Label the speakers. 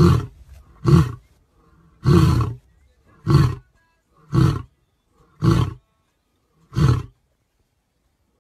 Speaker 1: Grrrr. Mm.